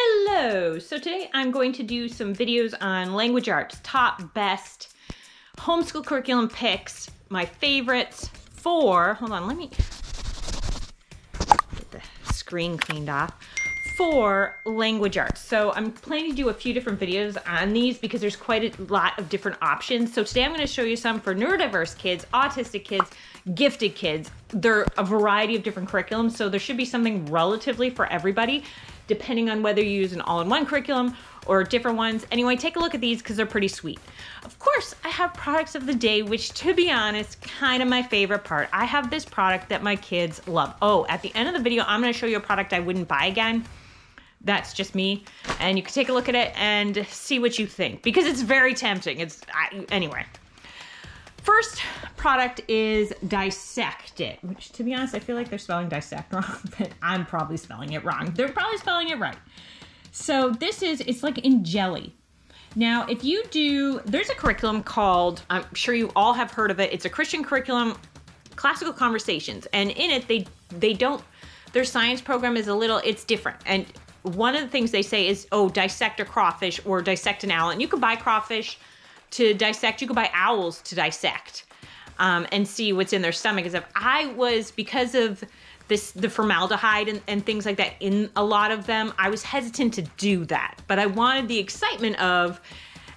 Hello! So today I'm going to do some videos on language arts, top, best, homeschool curriculum picks, my favorites for, hold on, let me get the screen cleaned off, for language arts. So I'm planning to do a few different videos on these because there's quite a lot of different options. So today I'm gonna show you some for neurodiverse kids, autistic kids, gifted kids. They're a variety of different curriculums, so there should be something relatively for everybody depending on whether you use an all-in-one curriculum or different ones. Anyway, take a look at these because they're pretty sweet. Of course, I have products of the day, which to be honest, kind of my favorite part. I have this product that my kids love. Oh, at the end of the video, I'm gonna show you a product I wouldn't buy again. That's just me. And you can take a look at it and see what you think because it's very tempting. It's, I, anyway. First product is Dissect It, which to be honest, I feel like they're spelling dissect wrong, but I'm probably spelling it wrong. They're probably spelling it right. So this is, it's like in jelly. Now, if you do, there's a curriculum called, I'm sure you all have heard of it. It's a Christian curriculum, Classical Conversations. And in it, they, they don't, their science program is a little, it's different. And one of the things they say is, oh, dissect a crawfish or dissect an owl. And you can buy crawfish to dissect. You could buy owls to dissect um, and see what's in their stomach. As if I was because of this the formaldehyde and, and things like that in a lot of them, I was hesitant to do that. But I wanted the excitement of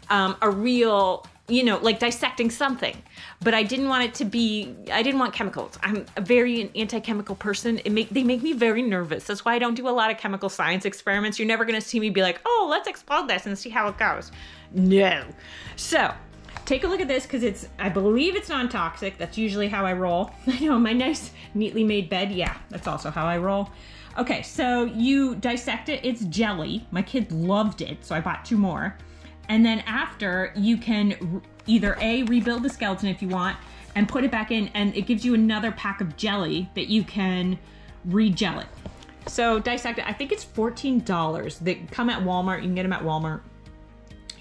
um, a real you know, like dissecting something. But I didn't want it to be, I didn't want chemicals. I'm a very anti-chemical person. It make, they make me very nervous. That's why I don't do a lot of chemical science experiments. You're never gonna see me be like, oh, let's explode this and see how it goes. No. So, take a look at this because it's, I believe it's non-toxic. That's usually how I roll. I know, my nice, neatly made bed. Yeah, that's also how I roll. Okay, so you dissect it. It's jelly. My kid loved it, so I bought two more. And then after, you can either A, rebuild the skeleton if you want, and put it back in, and it gives you another pack of jelly that you can re-gel it. So dissect it, I think it's $14. They come at Walmart, you can get them at Walmart.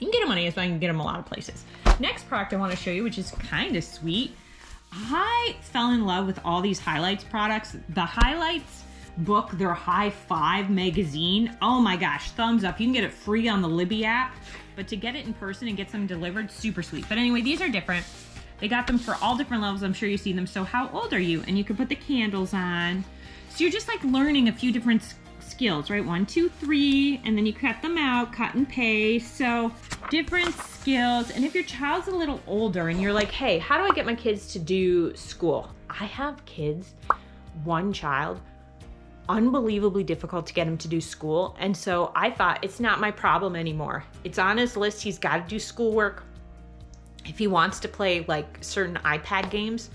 You can get them on Amazon, you can get them a lot of places. Next product I wanna show you, which is kind of sweet. I fell in love with all these highlights products. The highlights book, their high five magazine. Oh my gosh, thumbs up. You can get it free on the Libby app. But to get it in person and get some delivered, super sweet. But anyway, these are different. They got them for all different levels. I'm sure you see them. So how old are you? And you can put the candles on. So you're just like learning a few different skills, right? One, two, three, and then you cut them out, cut and paste. So different skills. And if your child's a little older and you're like, hey, how do I get my kids to do school? I have kids, one child unbelievably difficult to get him to do school. And so I thought it's not my problem anymore. It's on his list. He's got to do schoolwork. If he wants to play like certain iPad games,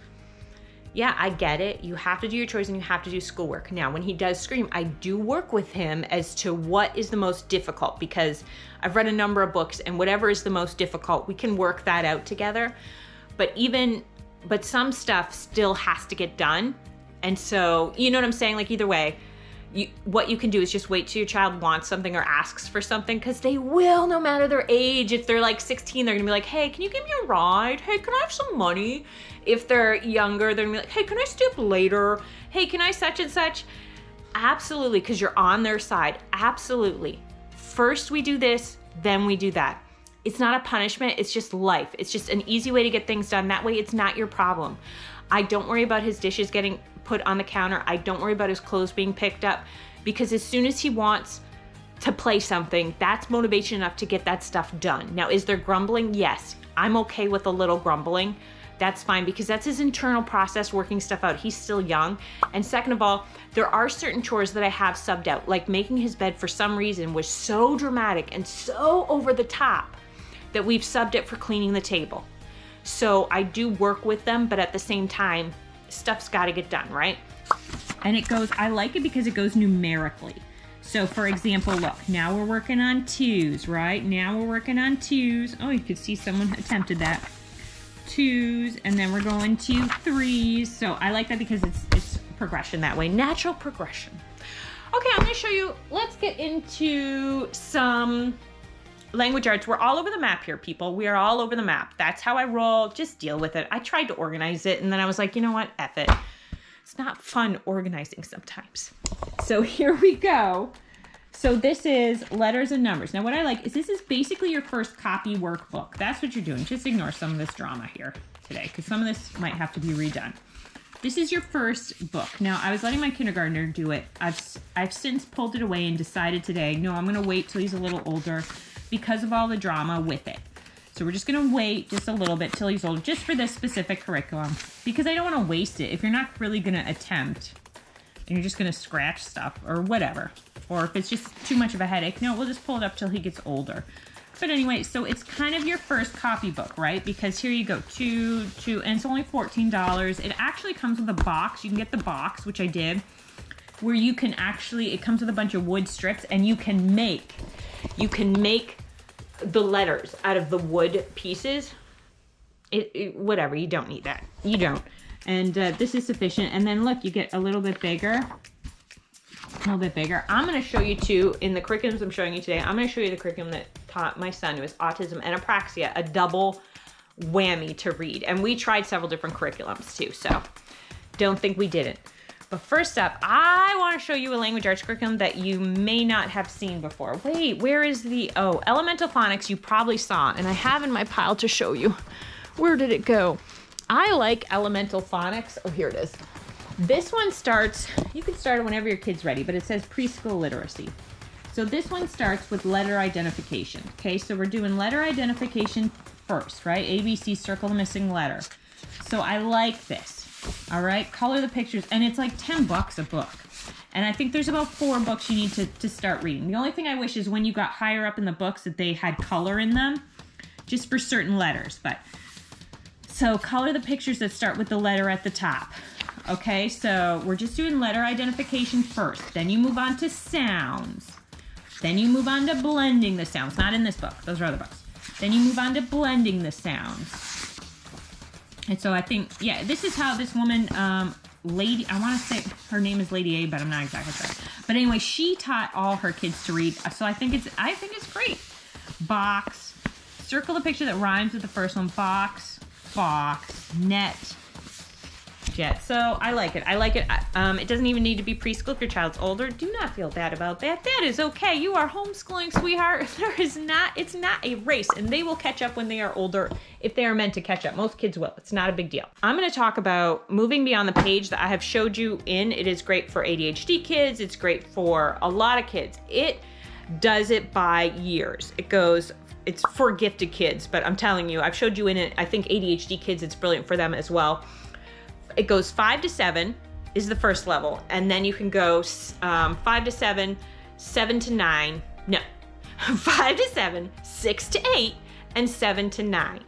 yeah, I get it. You have to do your choice and you have to do schoolwork. Now, when he does scream, I do work with him as to what is the most difficult because I've read a number of books and whatever is the most difficult, we can work that out together. But even, but some stuff still has to get done and so, you know what I'm saying? Like either way, you, what you can do is just wait till your child wants something or asks for something because they will no matter their age. If they're like 16 they're gonna be like hey can you give me a ride? Hey can i have some money? If they're younger they're gonna be like hey can i stay up later? Hey can i such and such? Absolutely because you're on their side. Absolutely. First we do this then we do that. It's not a punishment it's just life. It's just an easy way to get things done. That way it's not your problem. I don't worry about his dishes getting put on the counter. I don't worry about his clothes being picked up because as soon as he wants to play something, that's motivation enough to get that stuff done. Now, is there grumbling? Yes. I'm okay with a little grumbling. That's fine because that's his internal process working stuff out. He's still young. And second of all, there are certain chores that I have subbed out, like making his bed for some reason was so dramatic and so over the top that we've subbed it for cleaning the table. So I do work with them, but at the same time, stuff's got to get done, right? And it goes, I like it because it goes numerically. So for example, look, now we're working on twos, right? Now we're working on twos. Oh, you could see someone attempted that. Twos, and then we're going to threes. So I like that because it's, it's progression that way, natural progression. Okay, I'm gonna show you, let's get into some language arts. We're all over the map here, people. We are all over the map. That's how I roll. Just deal with it. I tried to organize it and then I was like, you know what? F it. It's not fun organizing sometimes. So here we go. So this is letters and numbers. Now what I like is this is basically your first copy workbook. That's what you're doing. Just ignore some of this drama here today because some of this might have to be redone. This is your first book. Now, I was letting my kindergartner do it. I've, I've since pulled it away and decided today, no, I'm going to wait till he's a little older because of all the drama with it. So we're just going to wait just a little bit till he's older, just for this specific curriculum, because I don't want to waste it. If you're not really going to attempt, and you're just going to scratch stuff or whatever, or if it's just too much of a headache, no, we'll just pull it up till he gets older. But anyway, so it's kind of your first copybook, right? Because here you go, two, two, and it's only $14. It actually comes with a box. You can get the box, which I did, where you can actually, it comes with a bunch of wood strips and you can make, you can make the letters out of the wood pieces. It, it whatever, you don't need that. You don't. And uh, this is sufficient. And then look, you get a little bit bigger a little bit bigger. I'm going to show you two in the curriculums I'm showing you today. I'm going to show you the curriculum that taught my son who has autism and apraxia a double whammy to read. And we tried several different curriculums too, so don't think we didn't. But first up, I want to show you a language arts curriculum that you may not have seen before. Wait, where is the, oh, Elemental Phonics you probably saw, and I have in my pile to show you. Where did it go? I like Elemental Phonics. Oh, here it is. This one starts, you can start it whenever your kid's ready, but it says preschool literacy. So this one starts with letter identification. Okay, so we're doing letter identification first, right? ABC, circle the missing letter. So I like this. All right, color the pictures, and it's like 10 bucks a book. And I think there's about four books you need to, to start reading. The only thing I wish is when you got higher up in the books that they had color in them, just for certain letters. But so color the pictures that start with the letter at the top. Okay, so we're just doing letter identification first. Then you move on to sounds. Then you move on to blending the sounds. Not in this book, those are other books. Then you move on to blending the sounds. And so I think, yeah, this is how this woman, um, Lady, I want to say her name is Lady A, but I'm not exactly sure. But anyway, she taught all her kids to read. So I think it's, I think it's great. Box, circle the picture that rhymes with the first one. Box, box, net, yet. So I like it. I like it. Um, it doesn't even need to be preschool if your child's older. Do not feel bad about that. That is okay. You are homeschooling, sweetheart. There is not, it's not a race and they will catch up when they are older if they are meant to catch up. Most kids will. It's not a big deal. I'm going to talk about moving beyond the page that I have showed you in. It is great for ADHD kids. It's great for a lot of kids. It does it by years. It goes it's for gifted kids, but I'm telling you, I've showed you in it. I think ADHD kids, it's brilliant for them as well it goes five to seven is the first level, and then you can go um, five to seven, seven to nine. No, five to seven, six to eight, and seven to nine.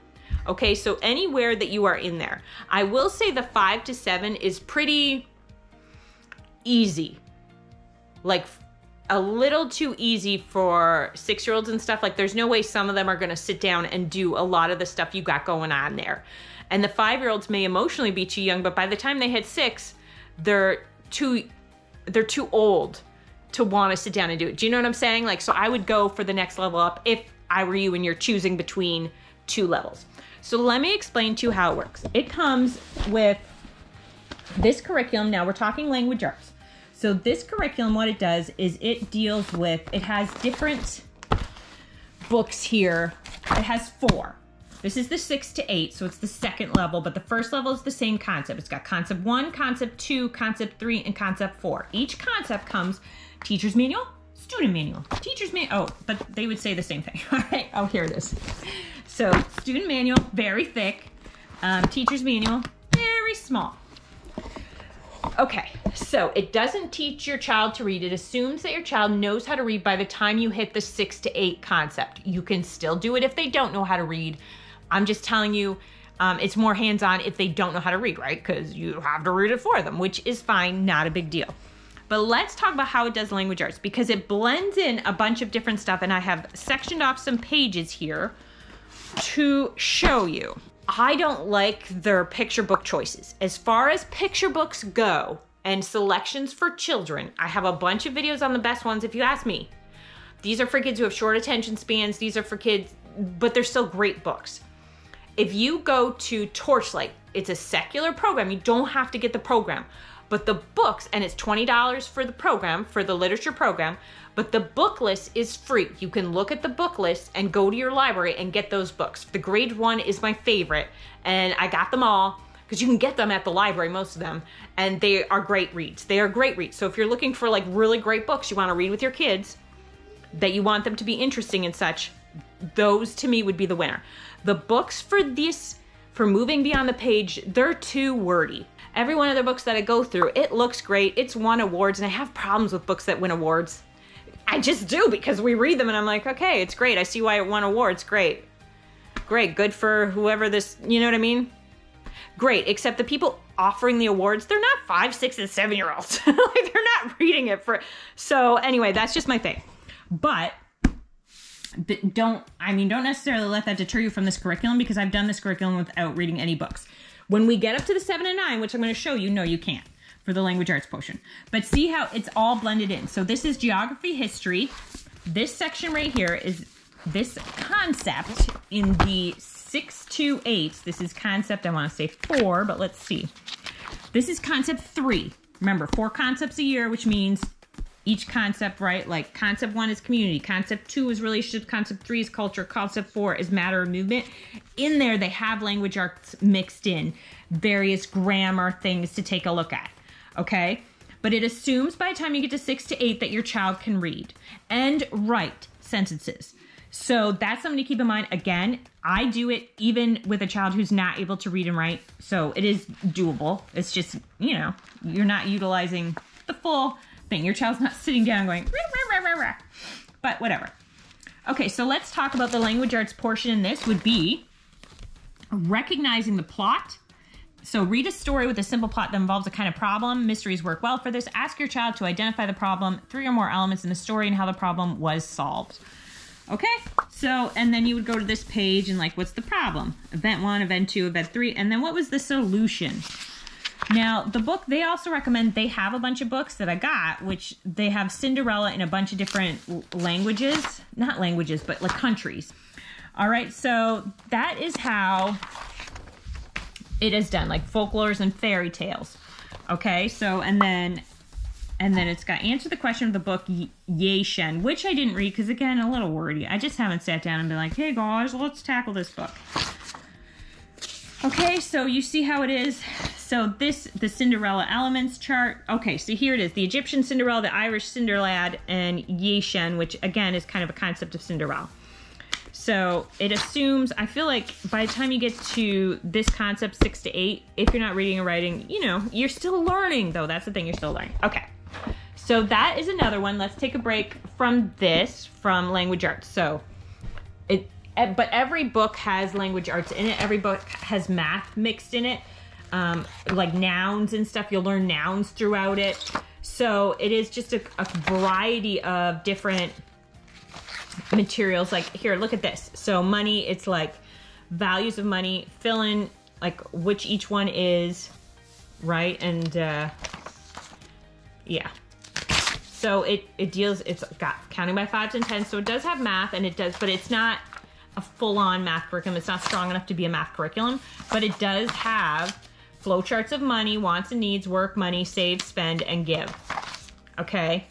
Okay, so anywhere that you are in there. I will say the five to seven is pretty easy. Like a little too easy for six year olds and stuff. Like, there's no way some of them are going to sit down and do a lot of the stuff you got going on there. And the five year olds may emotionally be too young, but by the time they hit six, they're too they're too old to want to sit down and do it. Do you know what I'm saying? Like, so I would go for the next level up if I were you and you're choosing between two levels. So let me explain to you how it works. It comes with this curriculum. Now we're talking language arts. So this curriculum, what it does is it deals with, it has different books here. It has four. This is the six to eight, so it's the second level, but the first level is the same concept. It's got concept one, concept two, concept three, and concept four. Each concept comes teacher's manual, student manual, teacher's manual. Oh, but they would say the same thing. All right, oh, here it is. So student manual, very thick. Um, teacher's manual, very small. Okay, so it doesn't teach your child to read. It assumes that your child knows how to read by the time you hit the six to eight concept. You can still do it if they don't know how to read. I'm just telling you, um, it's more hands on if they don't know how to read, right? Because you have to read it for them, which is fine, not a big deal. But let's talk about how it does language arts because it blends in a bunch of different stuff, and I have sectioned off some pages here to show you. I don't like their picture book choices. As far as picture books go and selections for children, I have a bunch of videos on the best ones if you ask me. These are for kids who have short attention spans, these are for kids, but they're still great books. If you go to Torchlight, it's a secular program. You don't have to get the program. but the books, and it's $20 for the program, for the literature program, but the book list is free. You can look at the book list and go to your library and get those books. The grade one is my favorite, and I got them all because you can get them at the library, most of them, and they are great reads. They are great reads. So if you're looking for like really great books you want to read with your kids, that you want them to be interesting and such, those to me would be the winner. The books for this, for moving beyond the page, they're too wordy. Every one of the books that I go through, it looks great. It's won awards, and I have problems with books that win awards. I just do because we read them and I'm like, okay, it's great. I see why it won awards. Great. Great. Good for whoever this, you know what I mean? Great. Except the people offering the awards, they're not five, six, and seven year olds. like they're not reading it for. So anyway, that's just my thing. But don't, I mean, don't necessarily let that deter you from this curriculum because I've done this curriculum without reading any books. When we get up to the seven and nine, which I'm going to show you, no, you can't for the language arts portion. But see how it's all blended in. So this is geography, history. This section right here is this concept in the six to eight. This is concept, I want to say four, but let's see. This is concept three. Remember, four concepts a year, which means each concept, right? Like concept one is community, concept two is relationship, concept three is culture, concept four is matter of movement. In there, they have language arts mixed in, various grammar things to take a look at okay? But it assumes by the time you get to six to eight that your child can read and write sentences. So that's something to keep in mind. Again, I do it even with a child who's not able to read and write. So it is doable. It's just, you know, you're not utilizing the full thing. Your child's not sitting down going, rah, rah, rah, but whatever. Okay, so let's talk about the language arts portion this would be recognizing the plot so read a story with a simple plot that involves a kind of problem. Mysteries work well for this. Ask your child to identify the problem, three or more elements in the story, and how the problem was solved. Okay, so, and then you would go to this page and like, what's the problem? Event one, event two, event three, and then what was the solution? Now, the book, they also recommend, they have a bunch of books that I got, which they have Cinderella in a bunch of different languages, not languages, but like countries. All right, so that is how it is done, like folklores and fairy tales. Okay, so and then and then it's got answer the question of the book Yeh-Shen, which I didn't read because again a little wordy. I just haven't sat down and been like, hey guys, let's tackle this book. Okay, so you see how it is. So this the Cinderella elements chart. Okay, so here it is: the Egyptian Cinderella, the Irish Cinderlad, and Yeh-Shen, which again is kind of a concept of Cinderella. So it assumes, I feel like by the time you get to this concept, six to eight, if you're not reading or writing, you know, you're still learning though. That's the thing, you're still learning. Okay. So that is another one. Let's take a break from this, from language arts. So it, but every book has language arts in it. Every book has math mixed in it. Um, like nouns and stuff. You'll learn nouns throughout it. So it is just a, a variety of different materials. Like here look at this. So money it's like values of money fill in like which each one is right? And uh yeah. So it it deals it's got counting by fives and tens. So it does have math and it does but it's not a full-on math curriculum. It's not strong enough to be a math curriculum but it does have flowcharts of money wants and needs work money save spend and give okay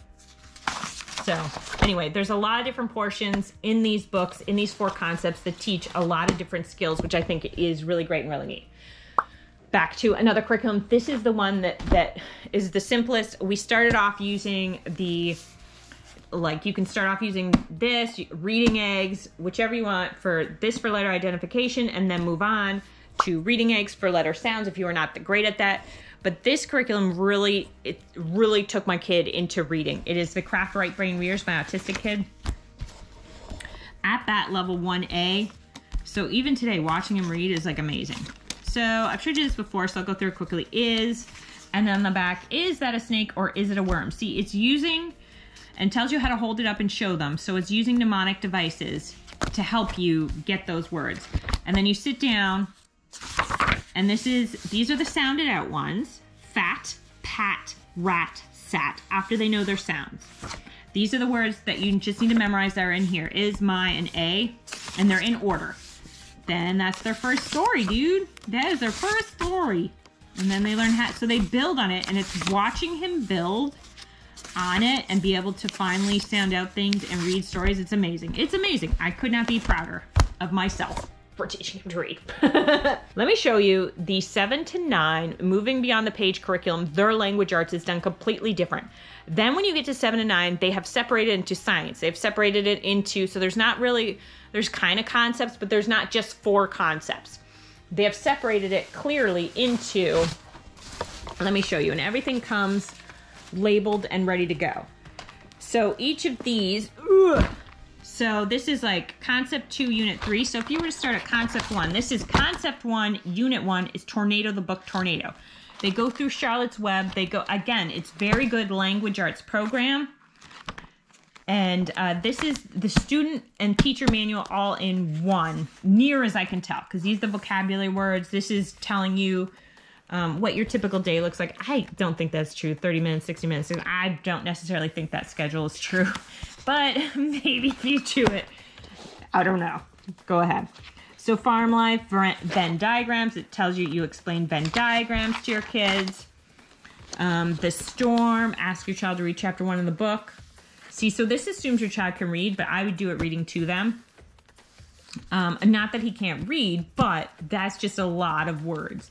so anyway, there's a lot of different portions in these books, in these four concepts that teach a lot of different skills, which I think is really great and really neat. Back to another curriculum. This is the one that, that is the simplest. We started off using the, like you can start off using this, reading eggs, whichever you want for this for letter identification, and then move on to reading eggs for letter sounds if you are not great at that. But this curriculum really, it really took my kid into reading. It is the Craft Right Brain Readers, my autistic kid. At that level 1A. So even today, watching him read is like amazing. So I've showed you this before, so I'll go through it quickly. Is, and then on the back, is that a snake or is it a worm? See, it's using and tells you how to hold it up and show them. So it's using mnemonic devices to help you get those words. And then you sit down and this is, these are the sounded out ones. Fat, pat, rat, sat, after they know their sounds. These are the words that you just need to memorize that are in here. Is, my, and a, and they're in order. Then that's their first story, dude. That is their first story. And then they learn how, so they build on it, and it's watching him build on it and be able to finally sound out things and read stories. It's amazing. It's amazing. I could not be prouder of myself for teaching him to read. Let me show you the seven to nine, moving beyond the page curriculum, their language arts is done completely different. Then when you get to seven to nine, they have separated into science. They've separated it into, so there's not really, there's kind of concepts, but there's not just four concepts. They have separated it clearly into, let me show you, and everything comes labeled and ready to go. So each of these, so this is like concept two, unit three. So if you were to start at concept one, this is concept one, unit one is Tornado, the book Tornado. They go through Charlotte's Web. They go, again, it's very good language arts program. And uh, this is the student and teacher manual all in one, near as I can tell, because these are the vocabulary words. This is telling you um, what your typical day looks like. I don't think that's true. 30 minutes, 60 minutes. I don't necessarily think that schedule is true, but maybe if you do it, I don't know. Go ahead. So farm life, Venn diagrams. It tells you you explain Venn diagrams to your kids. Um, the storm. Ask your child to read chapter one in the book. See, so this assumes your child can read, but I would do it reading to them. Um, not that he can't read, but that's just a lot of words.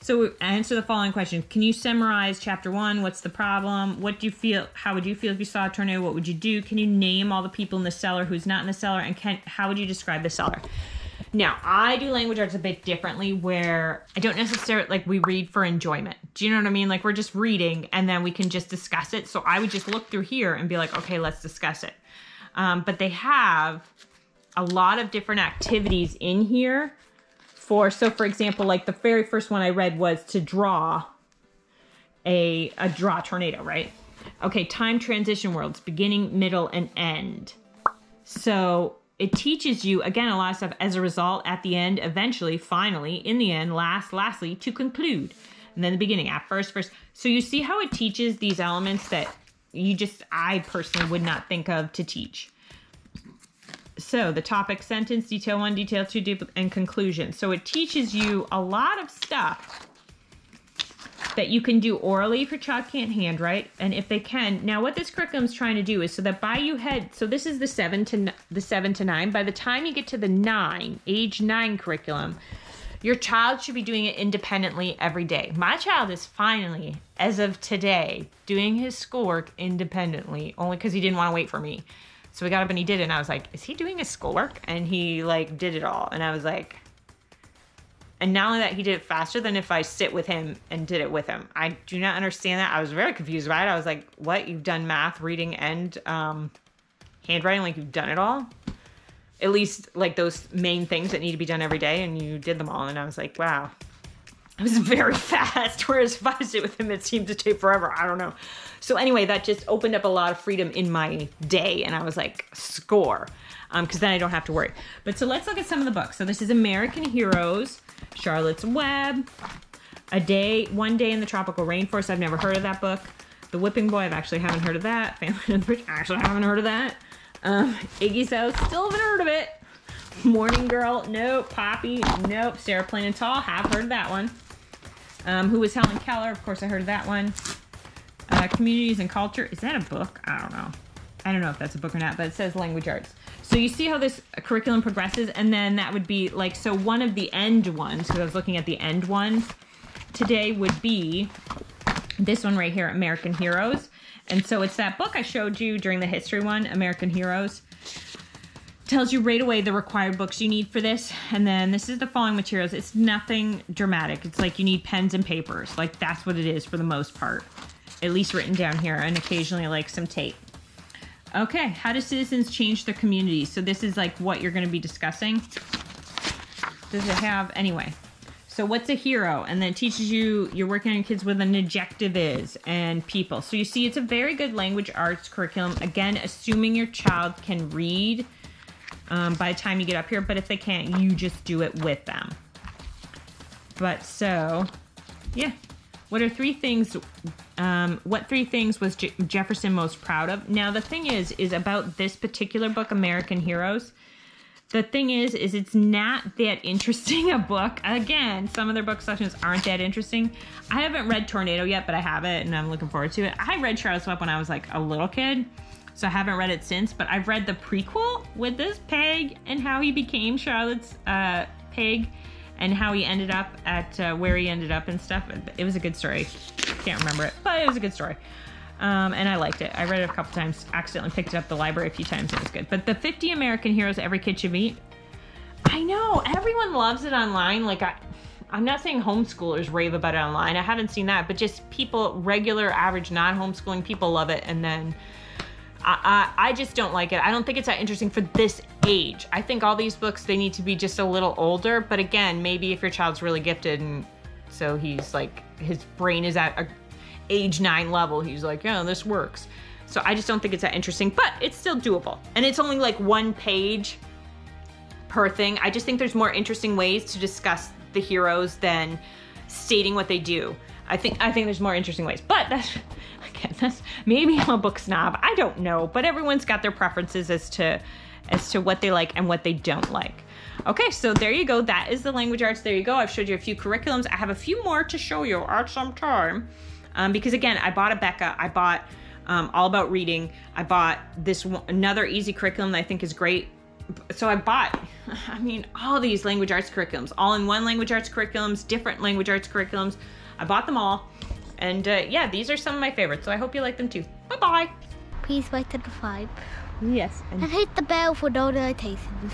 So answer the following question. Can you summarize chapter one? What's the problem? What do you feel? How would you feel if you saw a tornado? What would you do? Can you name all the people in the cellar who's not in the cellar? And can how would you describe the cellar? Now, I do language arts a bit differently where I don't necessarily like we read for enjoyment. Do you know what I mean? Like we're just reading and then we can just discuss it. So I would just look through here and be like, okay, let's discuss it. Um, but they have a lot of different activities in here for. So for example like the very first one i read was to draw a a draw tornado right? Okay time transition worlds beginning middle and end. So it teaches you again a lot of stuff as a result at the end eventually finally in the end last lastly to conclude. And then the beginning at first first. So you see how it teaches these elements that you just i personally would not think of to teach so the topic, sentence, detail one, detail two, and conclusion. So it teaches you a lot of stuff that you can do orally if your child can't handwrite, and if they can. Now, what this curriculum is trying to do is so that by you head, so this is the seven to the seven to nine. By the time you get to the nine, age nine curriculum, your child should be doing it independently every day. My child is finally, as of today, doing his schoolwork independently, only because he didn't want to wait for me. So we got up and he did it, and I was like, "Is he doing his schoolwork?" And he like did it all, and I was like, and not only that, he did it faster than if I sit with him and did it with him. I do not understand that. I was very confused by it. I was like, "What? You've done math, reading, and um, handwriting? Like you've done it all?" At least like those main things that need to be done every day, and you did them all. And I was like, "Wow." It was very fast, whereas if I sit with him, it seemed to take forever. I don't know. So anyway, that just opened up a lot of freedom in my day, and I was like, score, because um, then I don't have to worry. But so let's look at some of the books. So this is American Heroes, Charlotte's Web, A Day, One Day in the Tropical Rainforest. I've never heard of that book. The Whipping Boy, I've actually haven't heard of that. Family of the Bridge, actually haven't heard of that. Um, Iggy's House, still haven't heard of it. Morning Girl, nope. Poppy, nope. Sarah Plain and Tall, have heard of that one. Um, who was Helen Keller? Of course, I heard of that one. Uh, Communities and Culture. Is that a book? I don't know. I don't know if that's a book or not, but it says language arts. So you see how this curriculum progresses, and then that would be like so. One of the end ones, because I was looking at the end ones today, would be this one right here, American Heroes. And so it's that book I showed you during the history one, American Heroes tells you right away the required books you need for this. And then this is the following materials. It's nothing dramatic. It's like you need pens and papers. Like that's what it is for the most part at least written down here and occasionally like some tape. Okay how do citizens change their communities so this is like what you're going to be discussing. Does it have anyway. So what's a hero? And then teaches you you're working on kids with an adjective is and people. So you see it's a very good language arts curriculum. Again assuming your child can read um, by the time you get up here. But if they can't, you just do it with them. But so, yeah. What are three things? Um, what three things was Je- Jefferson most proud of? Now the thing is, is about this particular book, American Heroes. the thing is, is it's not that interesting a book. Again, some of their book sections aren't that interesting. I haven't read Tornado yet, but I have it and I'm looking forward to it. I read Charlotte's Web when I was like a little kid, so I haven't read it since, but I've read the prequel with this pig and how he became Charlotte's uh, pig and how he ended up at uh, where he ended up and stuff. It was a good story. Can't remember it, but it was a good story. Um, and I liked it. I read it a couple times, accidentally picked it up the library a few times. It was good. But the 50 American heroes every kid should meet. I know everyone loves it online. Like I, I'm not saying homeschoolers rave about it online. I haven't seen that, but just people, regular, average, non-homeschooling people love it. And then I, I, I just don't like it. I don't think it's that interesting for this age. I think all these books they need to be just a little older. But again, maybe if your child's really gifted and so he's like his brain is at a age nine level, he's like, yeah, this works. So I just don't think it's that interesting, but it's still doable. And it's only like one page per thing. I just think there's more interesting ways to discuss the heroes than stating what they do. I think I think there's more interesting ways. But that's that's maybe I'm a book snob. I don't know, but everyone's got their preferences as to as to what they like and what they don't like. Okay, so there you go. That is the language arts. There you go. I've showed you a few curriculums. I have a few more to show you at some time. Um, because again, I bought Abeka. I bought um, All About Reading. I bought this one, another easy curriculum that I think is great. So I bought, I mean, all these language arts curriculums, all in one language arts curriculums, different language arts curriculums. I bought them all. And uh, yeah, these are some of my favorites. So I hope you like them too. Bye-bye. Please like to subscribe Yes. and hit the bell for notifications.